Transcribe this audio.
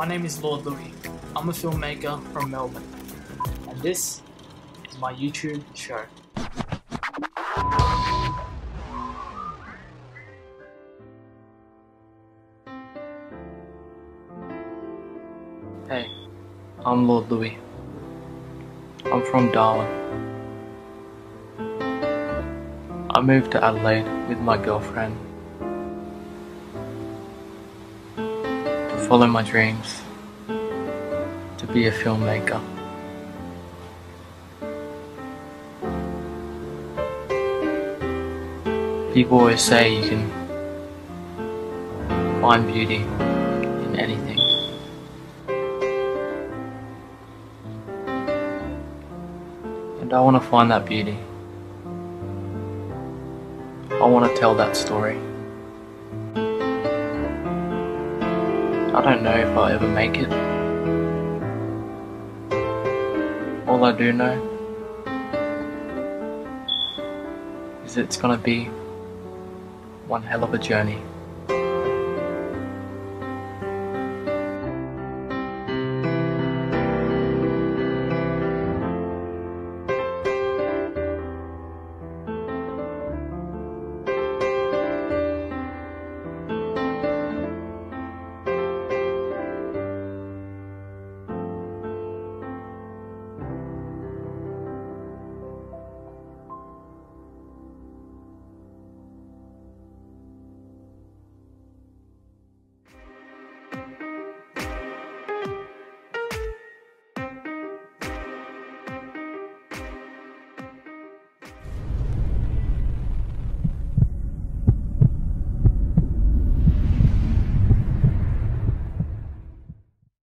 my name is Lord Louis. I'm a filmmaker from Melbourne, and this is my YouTube show. Hey, I'm Lord Louis. I'm from Darwin. I moved to Adelaide with my girlfriend follow my dreams to be a filmmaker. People always say you can find beauty in anything. And I want to find that beauty. I want to tell that story. I don't know if I'll ever make it. All I do know is it's gonna be one hell of a journey.